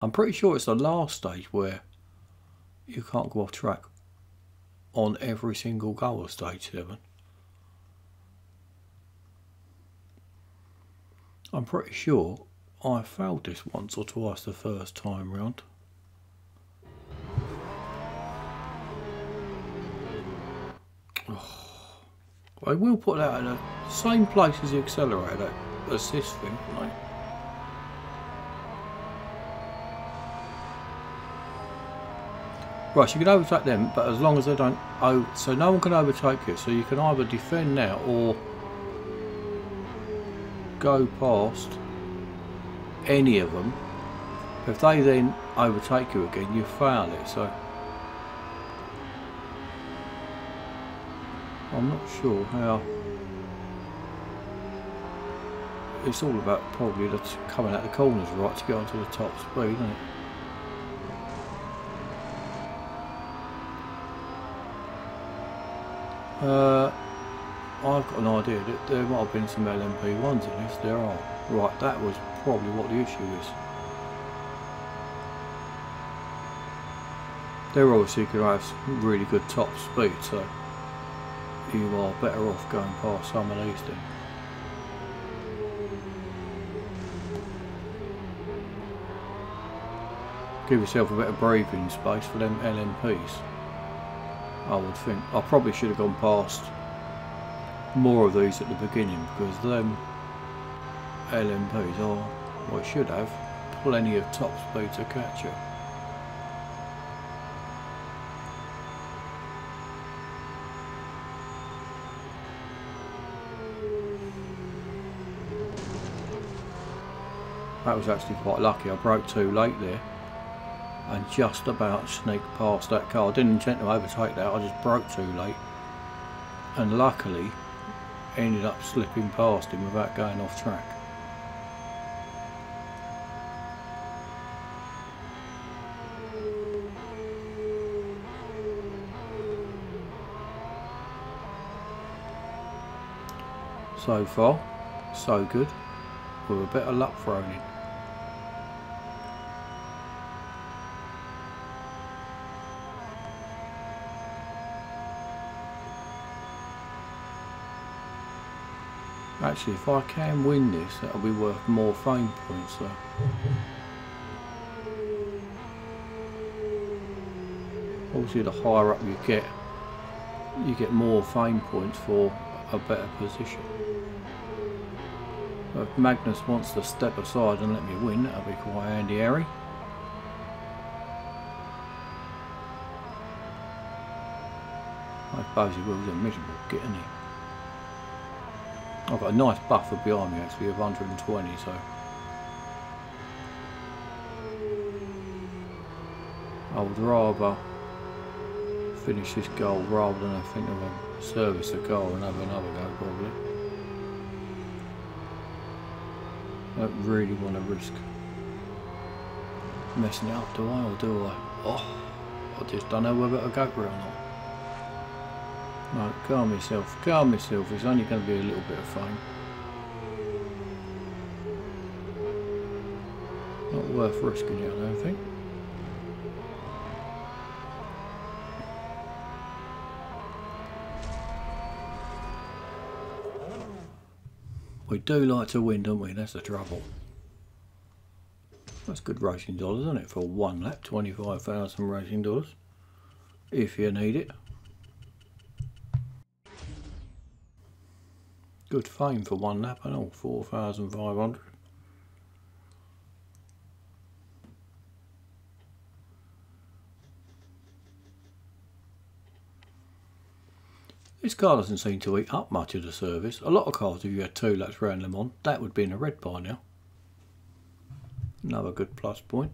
I'm pretty sure it's the last stage where you can't go off track on every single goal of stage 7. I'm pretty sure I failed this once or twice the first time round. Oh, I will put that in the same place as the accelerator assist thing, right? So you can overtake them, but as long as they don't... Oh, so no one can overtake you. So you can either defend now or go past any of them. If they then overtake you again, you fail it. So I'm not sure how. It's all about probably coming out the corners right to get onto the top speed, isn't it? Uh, I've got an idea that there might have been some LMP ones in this. There are. Right, that was probably what the issue is. They're obviously going to have really good top speed, so you are better off going past some of these then. Give yourself a bit of breathing space for them LMPs. I would think. I probably should have gone past more of these at the beginning because them LMPs are, well should have, plenty of top speed to catch you. That was actually quite lucky, I broke too late there and just about sneaked past that car. I didn't intend to overtake that, I just broke too late. And luckily, ended up slipping past him without going off track. So far, so good, with a bit of luck thrown in. Actually, if I can win this, that'll be worth more fame points. So. Obviously, the higher up you get, you get more fame points for a better position. if Magnus wants to step aside and let me win, that'll be quite handy, Harry. I suppose he will, he's a miserable git, isn't? I've got a nice buffer behind me actually of 120 so I would rather finish this goal rather than I think of a service a goal and have another go probably. I don't really want to risk messing it up do I or do I? Oh, I just don't know whether to go for it or not. Right, calm yourself, calm yourself, it's only going to be a little bit of fun. Not worth risking it, I don't think. We do like to win, don't we? That's the trouble. That's good racing dollars, isn't it? For one lap, 25,000 racing dollars. If you need it. Good fame for one lap and all, 4,500. This car doesn't seem to eat up much of the service. A lot of cars, if you had two laps round them on, that would be in a red by now. Another good plus point.